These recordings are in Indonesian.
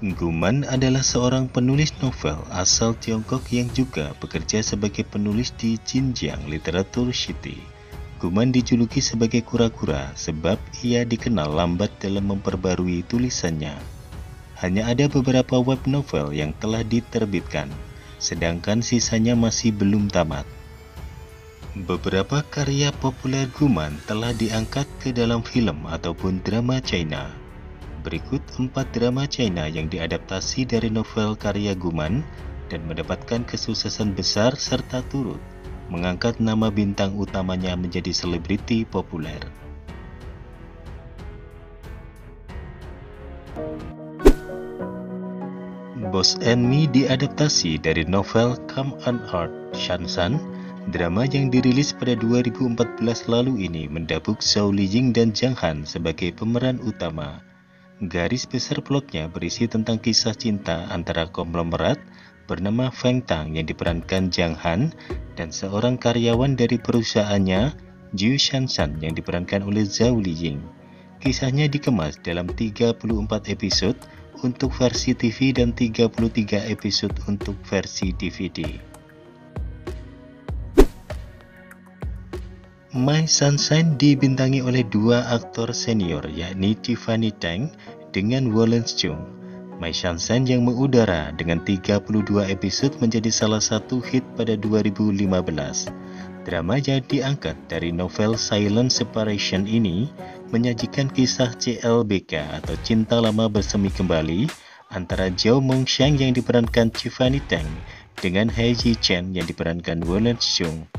Guman adalah seorang penulis novel asal Tiongkok yang juga bekerja sebagai penulis di Jinjiang Literature City. Guman dijuluki sebagai kura-kura sebab ia dikenal lambat dalam memperbarui tulisannya. Hanya ada beberapa web novel yang telah diterbitkan, sedangkan sisanya masih belum tamat. Beberapa karya populer Guman telah diangkat ke dalam film ataupun drama China. Berikut empat drama China yang diadaptasi dari novel karya Guman dan mendapatkan kesuksesan besar serta turut mengangkat nama bintang utamanya menjadi selebriti populer. Boss and Me diadaptasi dari novel Come on Earth Shansan, drama yang dirilis pada 2014 lalu ini mendabuk Zhao Lijing dan Zhang Han sebagai pemeran utama. Garis besar plotnya berisi tentang kisah cinta antara konglomerat bernama Feng Tang yang diperankan Jiang Han dan seorang karyawan dari perusahaannya, Jiu Shanshan yang diperankan oleh Zhao Liying. Kisahnya dikemas dalam 34 episode untuk versi TV dan 33 episode untuk versi DVD. My Sunshine dibintangi oleh dua aktor senior yakni Tiffany Tang dengan Wallace Chung. My Sunshine yang mengudara dengan 32 episode menjadi salah satu hit pada 2015. Drama yang diangkat dari novel Silent Separation ini menyajikan kisah CLBK atau Cinta Lama Bersemi Kembali antara Zhao Mengxiang yang diperankan Tiffany Tang dengan He Ji Chen yang diperankan Wallace Chung.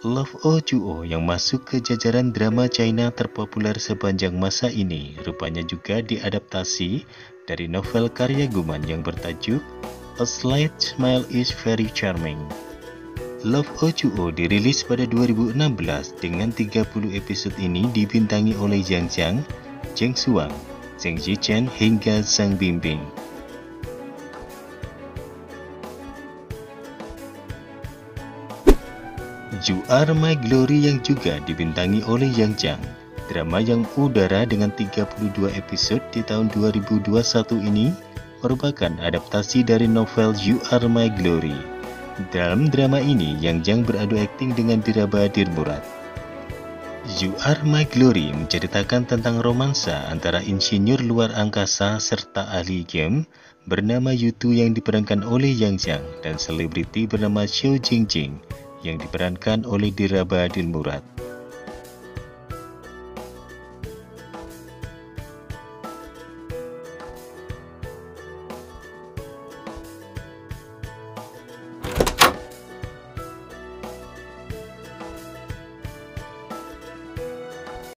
Love O Juo yang masuk ke jajaran drama China terpopuler sepanjang masa ini rupanya juga diadaptasi dari novel karya Guman yang bertajuk A Slight Smile is Very Charming. Love O Juo dirilis pada 2016 dengan 30 episode ini dibintangi oleh Jiang Jiang, Zheng Suang, Zheng Zichen hingga Zhang Bingbing. You Are My Glory yang juga dibintangi oleh Yang Jiang. Drama yang udara dengan 32 episode di tahun 2021 ini merupakan adaptasi dari novel You Are My Glory. Dalam drama ini, Yang Jiang beradu akting dengan Dira Badir Murad. You Are My Glory menceritakan tentang romansa antara insinyur luar angkasa serta ahli game bernama Yutu yang diperankan oleh Yang Jiang dan selebriti bernama Xiao Jingjing yang diperankan oleh Dira Badil Murad.